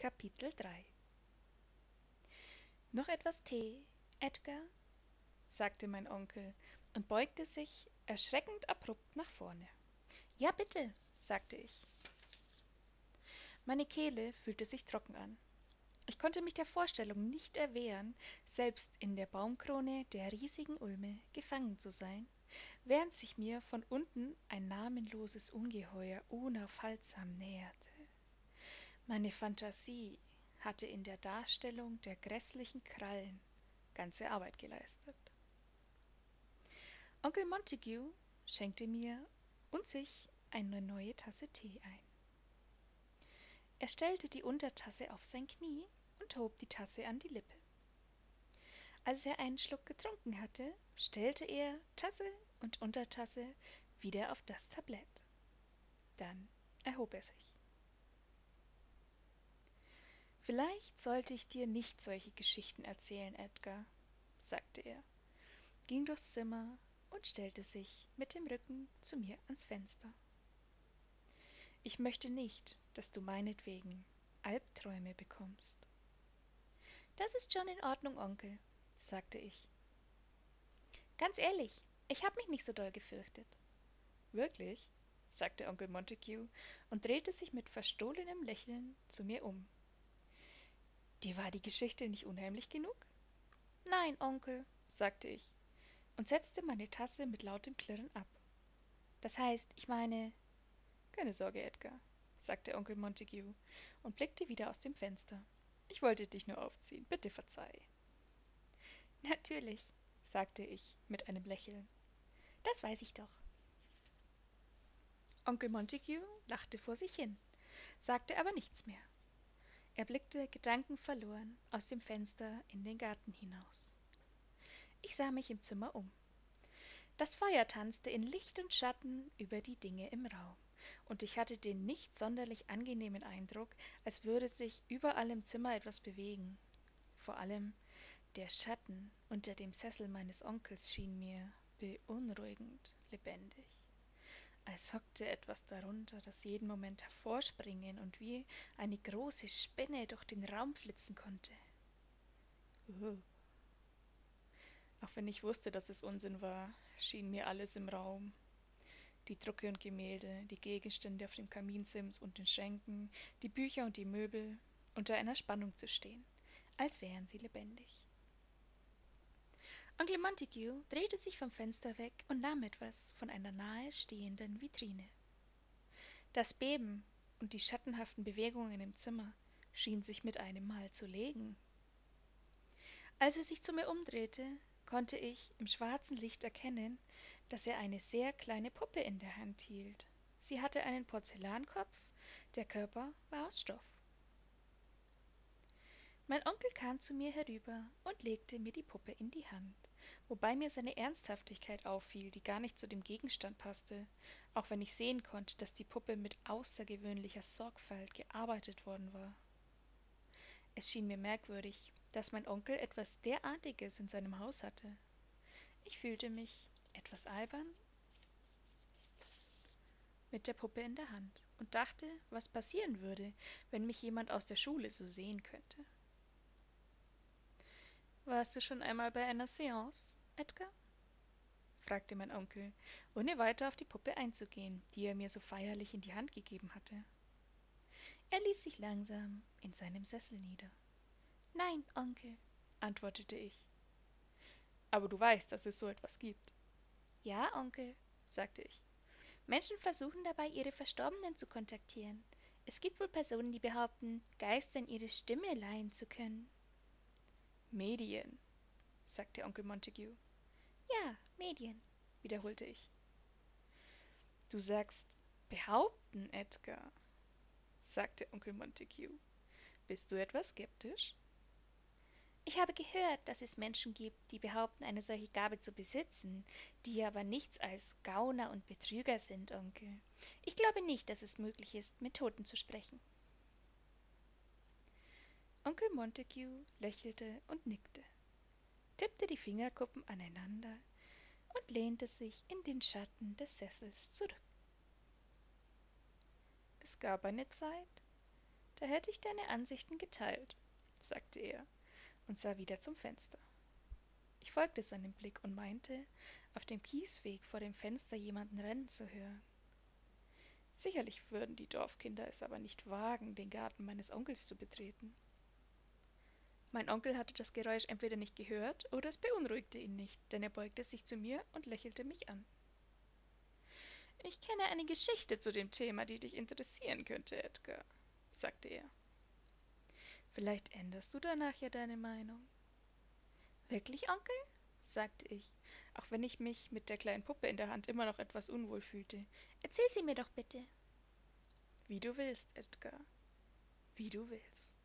Kapitel 3 Noch etwas Tee, Edgar? sagte mein Onkel und beugte sich erschreckend abrupt nach vorne. Ja, bitte, sagte ich. Meine Kehle fühlte sich trocken an. Ich konnte mich der Vorstellung nicht erwehren, selbst in der Baumkrone der riesigen Ulme gefangen zu sein, während sich mir von unten ein namenloses Ungeheuer unaufhaltsam näherte. Meine Fantasie hatte in der Darstellung der grässlichen Krallen ganze Arbeit geleistet. Onkel Montague schenkte mir und sich eine neue Tasse Tee ein. Er stellte die Untertasse auf sein Knie und hob die Tasse an die Lippe. Als er einen Schluck getrunken hatte, stellte er Tasse und Untertasse wieder auf das Tablett. Dann erhob er sich. Vielleicht sollte ich dir nicht solche Geschichten erzählen, Edgar, sagte er, ging durchs Zimmer und stellte sich mit dem Rücken zu mir ans Fenster. Ich möchte nicht, dass du meinetwegen Albträume bekommst. Das ist schon in Ordnung, Onkel, sagte ich. Ganz ehrlich, ich habe mich nicht so doll gefürchtet. Wirklich? sagte Onkel Montague und drehte sich mit verstohlenem Lächeln zu mir um. Dir war die Geschichte nicht unheimlich genug? Nein, Onkel, sagte ich und setzte meine Tasse mit lautem Klirren ab. Das heißt, ich meine. Keine Sorge, Edgar, sagte Onkel Montague und blickte wieder aus dem Fenster. Ich wollte dich nur aufziehen. Bitte verzeih. Natürlich, sagte ich mit einem Lächeln. Das weiß ich doch. Onkel Montague lachte vor sich hin, sagte aber nichts mehr. Er blickte gedankenverloren aus dem Fenster in den Garten hinaus. Ich sah mich im Zimmer um. Das Feuer tanzte in Licht und Schatten über die Dinge im Raum, und ich hatte den nicht sonderlich angenehmen Eindruck, als würde sich überall im Zimmer etwas bewegen. Vor allem der Schatten unter dem Sessel meines Onkels schien mir beunruhigend lebendig als hockte etwas darunter, das jeden Moment hervorspringen und wie eine große Spinne durch den Raum flitzen konnte. Uh. Auch wenn ich wusste, dass es Unsinn war, schien mir alles im Raum. Die Drucke und Gemälde, die Gegenstände auf dem Kaminsims und den Schenken, die Bücher und die Möbel unter einer Spannung zu stehen, als wären sie lebendig. Onkel Montague drehte sich vom Fenster weg und nahm etwas von einer nahe stehenden Vitrine. Das Beben und die schattenhaften Bewegungen im Zimmer schienen sich mit einem Mal zu legen. Als er sich zu mir umdrehte, konnte ich im schwarzen Licht erkennen, dass er eine sehr kleine Puppe in der Hand hielt. Sie hatte einen Porzellankopf, der Körper war aus Stoff. Mein Onkel kam zu mir herüber und legte mir die Puppe in die Hand wobei mir seine Ernsthaftigkeit auffiel, die gar nicht zu dem Gegenstand passte, auch wenn ich sehen konnte, dass die Puppe mit außergewöhnlicher Sorgfalt gearbeitet worden war. Es schien mir merkwürdig, dass mein Onkel etwas derartiges in seinem Haus hatte. Ich fühlte mich etwas albern mit der Puppe in der Hand und dachte, was passieren würde, wenn mich jemand aus der Schule so sehen könnte. Warst du schon einmal bei einer Seance? Edgar? fragte mein Onkel, ohne weiter auf die Puppe einzugehen, die er mir so feierlich in die Hand gegeben hatte. Er ließ sich langsam in seinem Sessel nieder. Nein, Onkel, antwortete ich. Aber du weißt, dass es so etwas gibt. Ja, Onkel, sagte ich. Menschen versuchen dabei, ihre Verstorbenen zu kontaktieren. Es gibt wohl Personen, die behaupten, Geistern ihre Stimme leihen zu können. Medien, sagte Onkel Montague. Ja, Medien, wiederholte ich. Du sagst behaupten, Edgar, sagte Onkel Montague. Bist du etwas skeptisch? Ich habe gehört, dass es Menschen gibt, die behaupten, eine solche Gabe zu besitzen, die aber nichts als Gauner und Betrüger sind, Onkel. Ich glaube nicht, dass es möglich ist, mit Toten zu sprechen. Onkel Montague lächelte und nickte tippte die Fingerkuppen aneinander und lehnte sich in den Schatten des Sessels zurück. Es gab eine Zeit, da hätte ich deine Ansichten geteilt, sagte er und sah wieder zum Fenster. Ich folgte seinem Blick und meinte, auf dem Kiesweg vor dem Fenster jemanden rennen zu hören. Sicherlich würden die Dorfkinder es aber nicht wagen, den Garten meines Onkels zu betreten. Mein Onkel hatte das Geräusch entweder nicht gehört oder es beunruhigte ihn nicht, denn er beugte sich zu mir und lächelte mich an. Ich kenne eine Geschichte zu dem Thema, die dich interessieren könnte, Edgar, sagte er. Vielleicht änderst du danach ja deine Meinung. Wirklich, Onkel? sagte ich, auch wenn ich mich mit der kleinen Puppe in der Hand immer noch etwas unwohl fühlte. Erzähl sie mir doch bitte. Wie du willst, Edgar. Wie du willst.